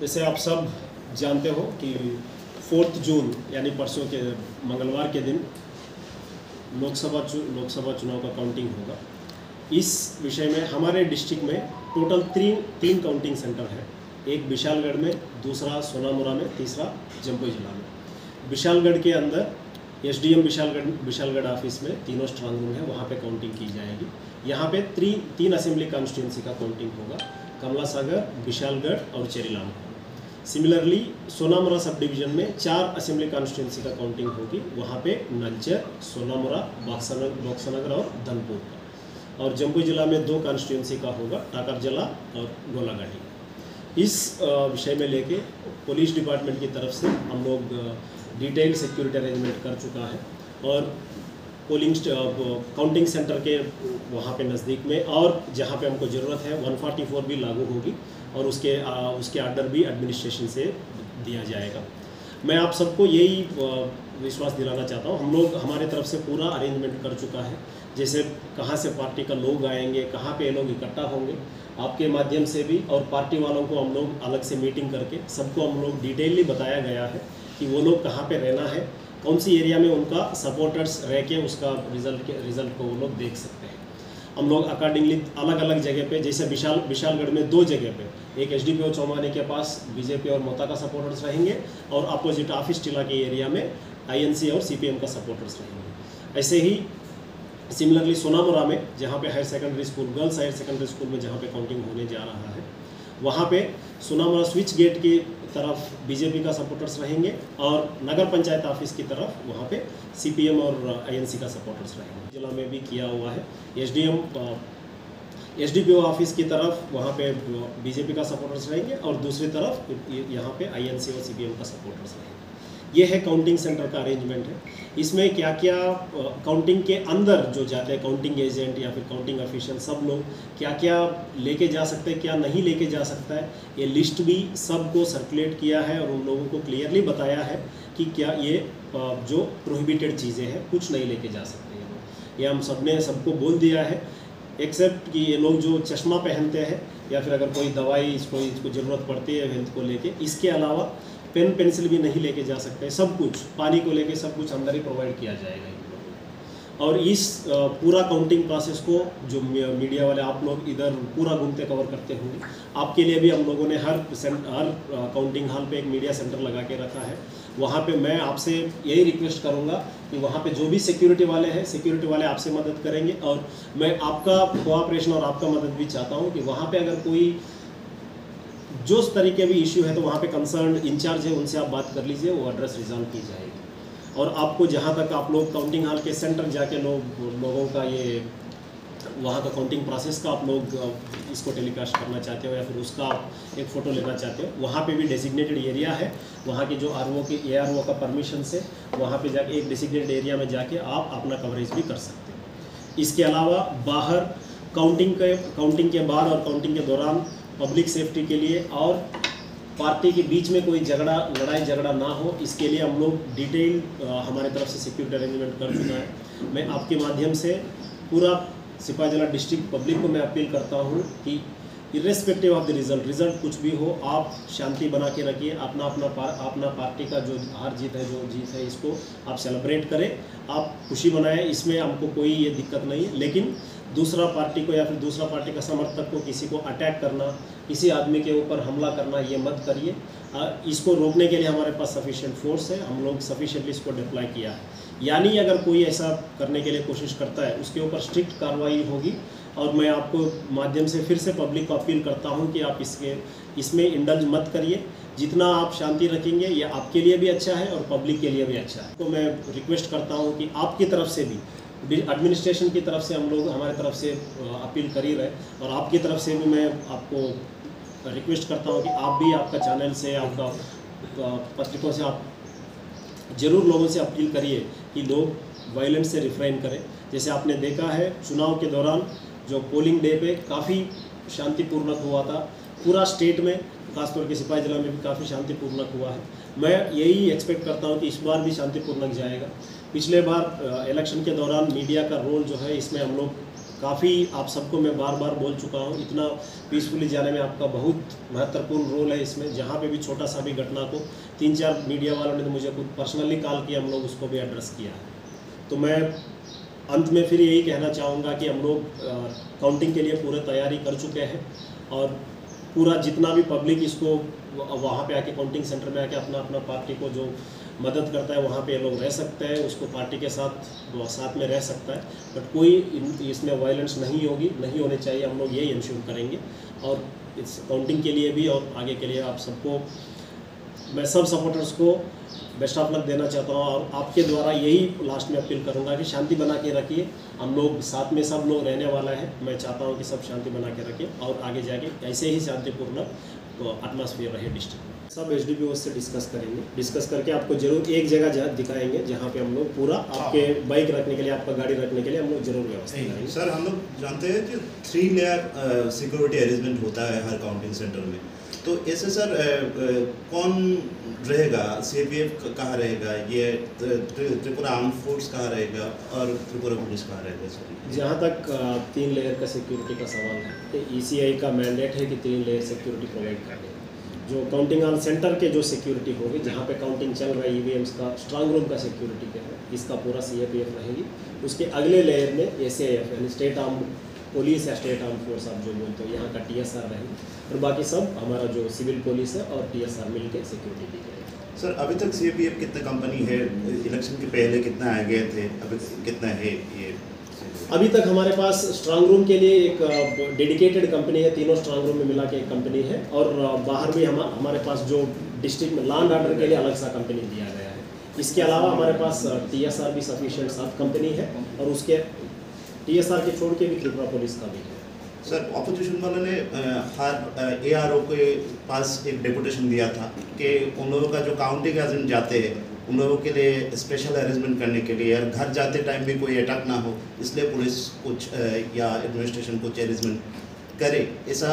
जैसे आप सब जानते हो कि फोर्थ जून, यानी परसों के, मंगलवार के दिन लोकसभा चु, लोकसभा चुनाव का काउंटिंग होगा। इस विषय में हमारे डिस्ट्रिक्ट में टोटल तीन तीन काउंटिंग सेंटर है। एक विशालगढ़ में, दूसरा सोनामुरा में, तीसरा जम्मू जिला में। विशालगढ़ के अंदर S D M Vishalgarh Vishalgarh office में तीनों स्ट्रांग रूम है, वहाँ पे काउंटिंग की जाएगी। यहाँ पे त्री तीन असेंबली कॉन्स्टिट्यूंसी का काउंटिंग होगा। कमला सागर विशालगढ़ और चेरीलाम। सिमिलरली सोनामुरा सब डिवीज़न में चार असेंबली कॉन्स्टिट्यूंसी का काउंटिंग होगी। वहाँ पे नलचर सोनामुरा बक्सानगर और धनपुर। का और जम्मू जिला में दो कॉन्स्टिट्यूंसी का होगा, टाकर जिला और गोलाघाटी। इस विषय में लेके पुलिस डिपार्टमेंट की तरफ़ से हम लोग डिटेल सिक्योरिटी अरेंजमेंट कर चुका है। और पोलिंग काउंटिंग सेंटर के वहाँ पे नज़दीक में और जहाँ पे हमको ज़रूरत है 144 भी लागू होगी और उसके आ, उसके आर्डर भी एडमिनिस्ट्रेशन से दिया जाएगा। मैं आप सबको यही विश्वास दिलाना चाहता हूँ। हम लोग हमारे तरफ़ से पूरा अरेंजमेंट कर चुका है। जैसे कहाँ से पार्टी का लोग आएँगे कहाँ पे लोग इकट्ठा होंगे आपके माध्यम से भी और पार्टी वालों को हम लोग अलग से मीटिंग करके सबको हम लोग डिटेलली बताया गया है कि वो लोग कहाँ पे रहना है कौन सी एरिया में उनका सपोर्टर्स रह के उसका रिज़ल्ट के रिज़ल्ट को वो लोग देख सकते हैं। हम लोग अकॉर्डिंगली अलग अलग जगह पे, जैसे विशाल, विशालगढ़ में दो जगह पे, एक एच डी चौमानी के पास बीजेपी और मोता का सपोर्टर्स रहेंगे और अपोजिट ऑफ़िस टिला के एरिया में आईएनसी और सीपीएम का सपोर्टर्स रहेंगे। ऐसे ही सिमिलरली सोनामुरा में, जहाँ पे higher secondary school girls higher secondary school में जहाँ पे काउंटिंग होने जा रहा है वहाँ पे सोनामुरा स्विच गेट की तरफ़ बीजेपी का सपोर्टर्स रहेंगे और नगर पंचायत ऑफ़िस की तरफ़ वहाँ पे सीपीएम और आईएनसी का सपोर्टर्स रहेंगे। जिला में भी किया हुआ है। एसडीएम एसडीपीओ ऑफ़िस की तरफ़ वहाँ पे बीजेपी का सपोर्टर्स रहेंगे और दूसरी तरफ़ यहाँ पे आईएनसी और सीपीएम का सपोर्टर्स रहेंगे। ये है काउंटिंग सेंटर का अरेंजमेंट है। इसमें क्या क्या काउंटिंग के अंदर जो जाते हैं काउंटिंग एजेंट या फिर काउंटिंग ऑफिशियल सब लोग क्या क्या लेके जा सकते हैं, क्या नहीं लेके जा सकता है, ये लिस्ट भी सबको सर्कुलेट किया है और उन लोगों को क्लियरली बताया है कि क्या ये जो प्रोहिबिटेड चीज़ें हैं, कुछ नहीं लेके जा सकते लोग ये हम सबने, सबको बोल दिया है। एक्सेप्ट कि ये लोग जो चश्मा पहनते हैं या फिर अगर कोई दवाई, इसको इसको ज़रूरत पड़ती है हेल्थ को लेके, इसके अलावा पेन पेंसिल भी नहीं लेके जा सकते, सब कुछ, पानी को लेके सब कुछ अंदर ही प्रोवाइड किया जाएगा इन लोगों को। और इस पूरा काउंटिंग प्रोसेस को जो मीडिया वाले आप लोग इधर पूरा घूमते कवर करते होंगे, आपके लिए भी हम लोगों ने हर हर काउंटिंग हॉल पे एक मीडिया सेंटर लगा के रखा है। वहाँ पे मैं आपसे यही रिक्वेस्ट करूँगा कि वहाँ पे जो भी सिक्योरिटी वाले हैं सिक्योरिटी वाले आपसे मदद करेंगे। और मैं आपका कोऑपरेशन और आपका मदद भी चाहता हूँ कि वहाँ पे अगर कोई जो तरीके भी इश्यू है तो वहाँ पे कंसर्न इंचार्ज है, उनसे आप बात कर लीजिए, वो एड्रेस रिजॉल्व की जाएगी। और आपको जहाँ तक आप लोग काउंटिंग हॉल के सेंटर जाके लोग, लोगों का ये, वहाँ का काउंटिंग प्रोसेस का आप लोग इसको टेलीकास्ट करना चाहते हो या फिर उसका आप एक फ़ोटो लेना चाहते हो, वहाँ पे भी डेसिग्नेटेड एरिया है। वहाँ के जो आरओ के एआरओ का परमिशन से वहाँ पे जाके, एक डेसिग्नेटेड एरिया में जाके आप अपना कवरेज भी कर सकते हो। इसके अलावा बाहर काउंटिंग के काउंटिंग के बाद और काउंटिंग के दौरान पब्लिक सेफ्टी के लिए और पार्टी के बीच में कोई झगड़ा लड़ाई झगड़ा ना हो इसके लिए हम लोग डिटेल हमारे तरफ़ से सिक्योरिटी अरेंजमेंट कर चुका है। मैं आपके माध्यम से पूरा सिपाही जिला डिस्ट्रिक्ट पब्लिक को मैं अपील करता हूँ कि irrespective of the result result कुछ भी हो आप शांति बना के रखिए अपना अपना पार, अपना पार्टी का जो हार जीत है जो जीत है इसको आप सेलिब्रेट करें। आप खुशी मनाएँ इसमें हमको कोई ये दिक्कत नहीं है। लेकिन दूसरा पार्टी को या फिर दूसरा पार्टी का समर्थक को किसी को अटैक करना, किसी आदमी के ऊपर हमला करना, ये मत करिए। इसको रोकने के लिए हमारे पास सफिशिएंट फोर्स है। हम लोग सफिशिएंटली इसको डिप्लॉय किया है। यानी अगर कोई ऐसा करने के लिए कोशिश करता है, उसके ऊपर स्ट्रिक्ट कार्रवाई होगी। और मैं आपको माध्यम से फिर से पब्लिक को अपील करता हूँ कि आप इसके, इसमें इंडल्ज मत करिए। जितना आप शांति रखेंगे, ये आपके लिए भी अच्छा है और पब्लिक के लिए भी अच्छा है। तो मैं रिक्वेस्ट करता हूँ कि आपकी तरफ़ से भी एडमिनिस्ट्रेशन की तरफ़ से हम लोग, हमारे तरफ़ से अपील कर ही रहे और आपकी तरफ़ से भी मैं आपको रिक्वेस्ट करता हूँ कि आप भी आपका चैनल से, आपका पत्रिकों से आप ज़रूर लोगों से अपील करिए कि लोग वायलेंस से रिफ्रेन करें। जैसे आपने देखा है, चुनाव के दौरान जो पोलिंग डे पे काफ़ी शांतिपूर्णक हुआ था। पूरा स्टेट में, खासतौर के सिपाही जिला में भी काफ़ी शांतिपूर्णक हुआ है। मैं यही एक्सपेक्ट करता हूँ कि इस बार भी शांतिपूर्णक जाएगा। पिछले बार इलेक्शन के दौरान मीडिया का रोल जो है, इसमें हम लोग काफ़ी, आप सबको मैं बार बार बोल चुका हूँ, इतना पीसफुली जाने में आपका बहुत महत्वपूर्ण रोल है इसमें। जहाँ पे भी छोटा सा भी घटना को तीन चार मीडिया वालों ने तो मुझे खुद पर्सनली कॉल किया, हम लोग उसको भी एड्रेस किया। है तो मैं अंत में फिर यही कहना चाहूँगा कि हम लोग काउंटिंग के लिए पूरे तैयारी कर चुके हैं और पूरा जितना भी पब्लिक इसको वहाँ पे आके काउंटिंग सेंटर में आके अपना अपना पार्टी को जो मदद करता है, वहाँ पे ये लोग रह सकते हैं, उसको पार्टी के साथ साथ में रह सकता है। बट कोई इसमें वायलेंस नहीं होगी, नहीं होने चाहिए, हम लोग यही इंश्योर करेंगे। और इस काउंटिंग के लिए भी और आगे के लिए आप सबको, मैं सब सपोर्टर्स को बेस्ट ऑफ़ लक देना चाहता हूँ और आपके द्वारा यही लास्ट में अपील करूँगा कि शांति बना के रखिए। हम लोग साथ में सब लोग रहने वाला है, मैं चाहता हूँ कि सब शांति बना के रखें और आगे जाके ऐसे ही शांतिपूर्ण एटमोसफियर रहे डिस्ट्रिक्ट सब एच डी से डिस्कस करेंगे। डिस्कस करके आपको ज़रूर एक जगह जहाँ दिखाएँगे जहाँ पे हम लोग पूरा आपके बाइक रखने के लिए आपका गाड़ी रखने के लिए हम लोग ज़रूर व्यवस्था करेंगे सर हम लोग जानते हैं कि थ्री लेयर सिक्योरिटी अरेंजमेंट होता है हर काउंटिंग सेंटर में। तो ऐसे सर कौन रहेगा? सी पी एफ़ कहाँ रहेगा? ये त्रिपुरा आर्म फोर्स कहाँ रहेगा? और त्रिपुरा पुलिस कहाँ रहेगा सर जहाँ तक तीन लेयर का सिक्योरिटी का सवाल है तो ई का मैंडेट है कि तीन लेयर सिक्योरिटी प्रोवाइड करनी जो काउंटिंग हॉल सेंटर के जो सिक्योरिटी होगी, जहाँ पे काउंटिंग चल रहा है ई का स्ट्रांग रूम का सिक्योरिटी क्या है, इसका पूरा सी रहेगी। उसके अगले लेयर में ए यानी स्टेट आर्म पुलिस या स्टेट आर्म फोर्स आप जो बोलते हो, यहाँ का टी एस आर रहेगी। और बाकी सब हमारा जो सिविल पुलिस है और टी एस आर मिल के सिक्योरिटी दी जाएगी सर, अभी तक सी ए पी एफ़ कितने कंपनी है? इलेक्शन के पहले कितना आ गए थे? अभी कितना है ये? अभी तक हमारे पास स्ट्रांग रूम के लिए एक डेडिकेटेड कंपनी है, तीनों स्ट्रांग रूम में मिला के एक कंपनी है और बाहर भी हम, हमारे पास जो डिस्ट्रिक्ट में लैंड ऑर्डर के लिए अलग सा कंपनी दिया गया है। इसके अलावा हमारे पास टी एस आर भी सफिशियंट सात कंपनी है और उसके टी एस आर के छोड़ के भी त्रिपुरा पुलिस का भी है। सर ऑपोजिशन वालों ने हर ए आर ओ के पास एक डेपुटेशन दिया था कि उन लोगों का जो काउंटिंग एजेंट जाते हैं उन लोगों के लिए स्पेशल अरेंजमेंट करने के लिए। और घर जाते टाइम भी कोई अटैक ना हो, इसलिए पुलिस कुछ या एडमिनिस्ट्रेशन कुछ अरेंजमेंट करे। ऐसा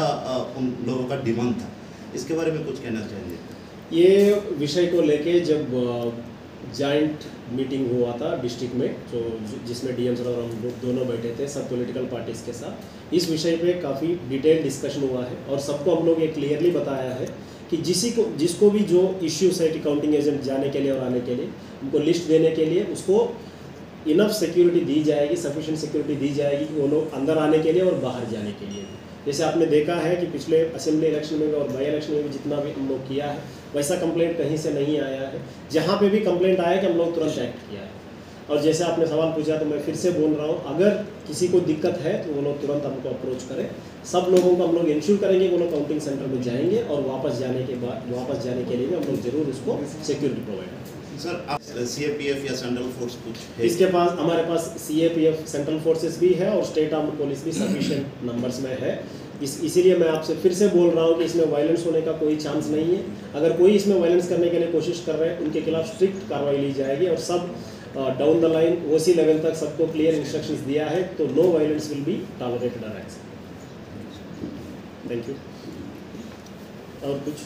उन लोगों का डिमांड था। इसके बारे में कुछ कहना चाहिए ये विषय को लेके जब जॉइंट मीटिंग हुआ था डिस्ट्रिक्ट में जो, जिसमें डीएम सर और हम दोनों बैठे थे, सब पॉलिटिकल पार्टीज़ के साथ। इस विषय पे काफ़ी डिटेल डिस्कशन हुआ है और सबको हम लोग ये क्लियरली बताया है कि जिसी को, जिसको भी जो इश्यूज़ है काउंटिंग एजेंट जाने के लिए और आने के लिए, उनको लिस्ट देने के लिए, उसको इनफ सिक्योरिटी दी जाएगी सफिशेंट सिक्योरिटी दी जाएगी कि वो लोग अंदर आने के लिए और बाहर जाने के लिए। भी जैसे आपने देखा है कि पिछले असेंबली इलेक्शन में और बाई इलेक्शन में भी जितना भी हम लोग किया है, वैसा कंप्लेंट कहीं से नहीं आया है। जहाँ पे भी कंप्लेंट आया कि हम लोग तुरंत एक्ट किया है। और जैसे आपने सवाल पूछा तो मैं फिर से बोल रहा हूँ अगर किसी को दिक्कत है तो वो लोग तुरंत हमको अप्रोच करें। सब लोगों को हम लोग इंश्योर करेंगे वो लोग काउंटिंग सेंटर में जाएँगे और वापस जाने के बाद वापस जाने के लिए हम लोग ज़रूर उसको सिक्योरिटी प्रोवाइड करें। सर आप सीएपीएफ या सेंट्रल फोर्स कुछ है? इसके पास हमारे पास सीएपीएफ सेंट्रल फोर्सेस भी है और स्टेट आर्म पुलिस भी सफिशिएंट नंबर्स में है। इस इसीलिए मैं आपसे फिर से बोल रहा हूँ कि इसमें वायलेंस होने का कोई चांस नहीं है। अगर कोई इसमें वायलेंस करने के लिए कोशिश कर रहे हैं उनके खिलाफ स्ट्रिक्ट कार्रवाई ली जाएगी और सब down the line O C level तक सबको क्लियर इंस्ट्रक्शन दिया है तो no violence will be tolerated thank you और कुछ?